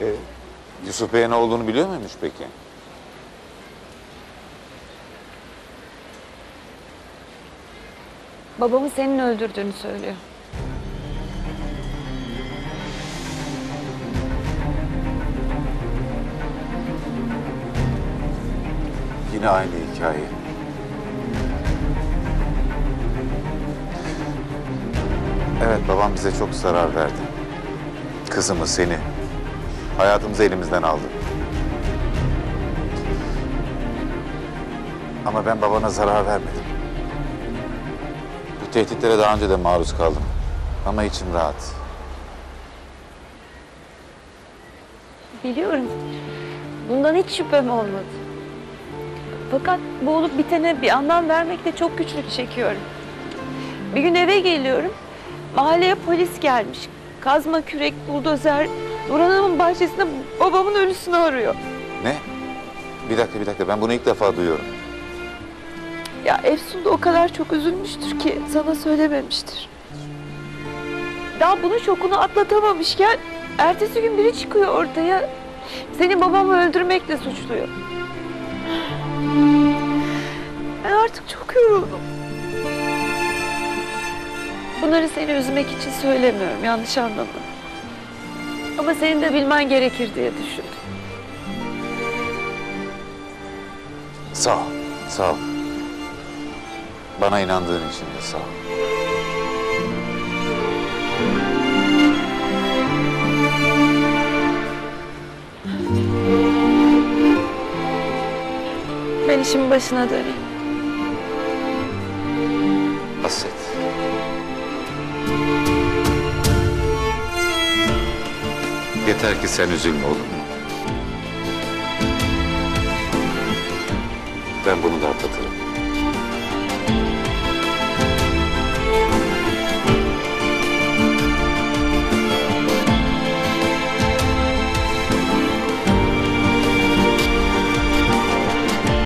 Ee, Yusuf Bey'e ne olduğunu biliyor muymuş peki? Babamı senin öldürdüğünü söylüyor. Yine aynı hikaye. Evet babam bize çok zarar verdi. Kızımı, seni. Hayatımızı elimizden aldı. Ama ben babana zarar vermedim. Bu tehditlere daha önce de maruz kaldım. Ama içim rahat. Biliyorum. Bundan hiç şüphem olmadı. Fakat bu olup bitene bir anlam vermekte çok güçlük çekiyorum. Bir gün eve geliyorum. Mahalleye polis gelmiş. Kazma, kürek, buldozer, Hanım'ın bahçesinde babamın ölüsünü arıyor. Ne? Bir dakika bir dakika ben bunu ilk defa duyuyorum. Ya Efsun da o kadar çok üzülmüştür ki sana söylememiştir. Daha bunun şokunu atlatamamışken ertesi gün biri çıkıyor ortaya. Seni babamı öldürmekle suçluyor. Ben artık çok yoruldum. Bunları seni üzmek için söylemiyorum, yanlış anlama. Ama senin de bilmen gerekir diye düşündüm. Sağ ol, sağ ol. Bana inandığın için de sağ ol. Ben işimin başına döneyim. Hasret. Yeter ki sen üzülme olur mu? Ben bunu da atlatırım.